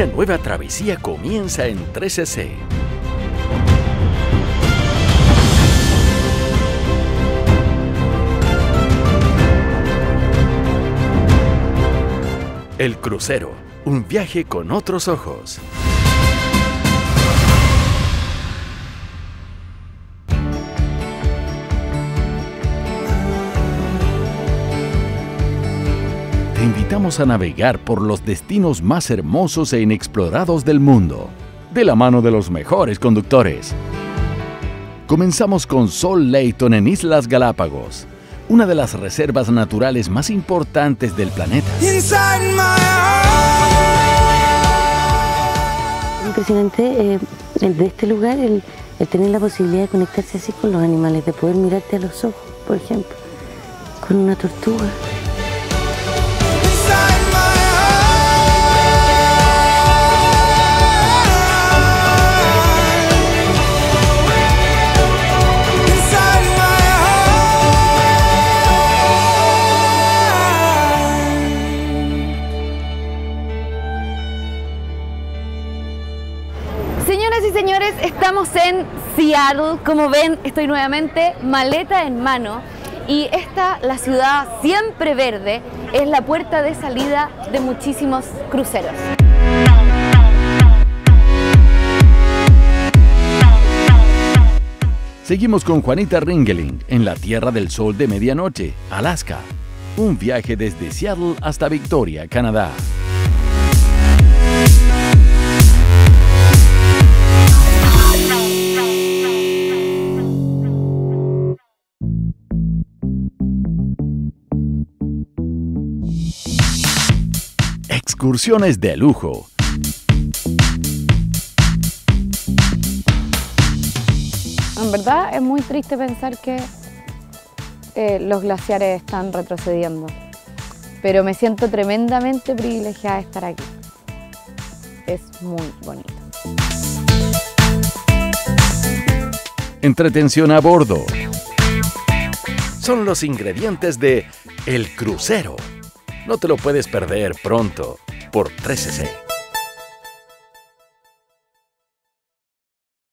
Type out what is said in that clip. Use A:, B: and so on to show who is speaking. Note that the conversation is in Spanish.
A: Una nueva travesía comienza en 13C. El crucero, un viaje con otros ojos. Te invitamos a navegar por los destinos más hermosos e inexplorados del mundo, de la mano de los mejores conductores. Comenzamos con Sol Layton en Islas Galápagos, una de las reservas naturales más importantes del planeta.
B: Impresionante eh, de este lugar el, el tener la posibilidad de conectarse así con los animales, de poder mirarte a los ojos, por ejemplo, con una tortuga.
C: Señoras y señores, estamos en Seattle. Como ven, estoy nuevamente maleta en mano. Y esta, la ciudad siempre verde, es la puerta de salida de muchísimos cruceros.
A: Seguimos con Juanita Ringeling en la Tierra del Sol de Medianoche, Alaska. Un viaje desde Seattle hasta Victoria, Canadá. Excursiones de lujo.
C: En verdad es muy triste pensar que eh, los glaciares están retrocediendo, pero me siento tremendamente privilegiada de estar aquí. Es muy bonito.
A: Entretención a bordo. Son los ingredientes de El Crucero. No te lo puedes perder pronto por 13C.